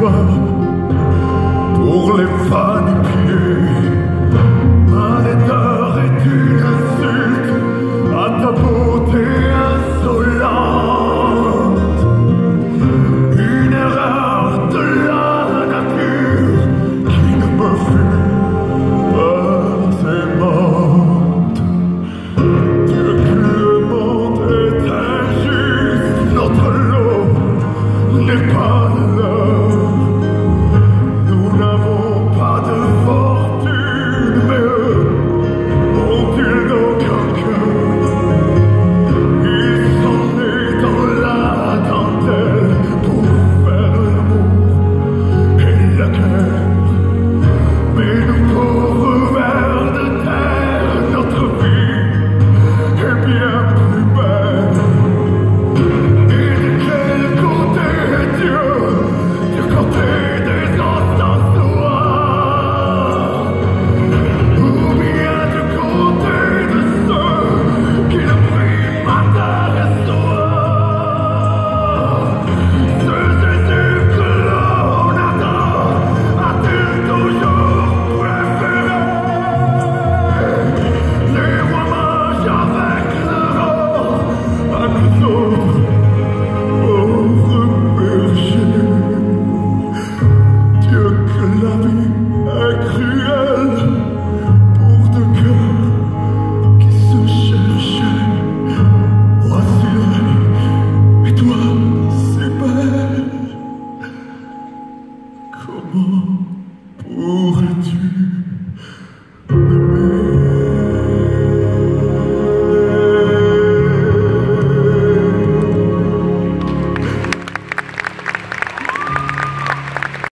pour les fans pieds Ma laideur est une insulte à ta beauté insolente. Une erreur de la nature qui ne me fut pas aimante. Dieu clément est injuste, notre lot n'est pas la You.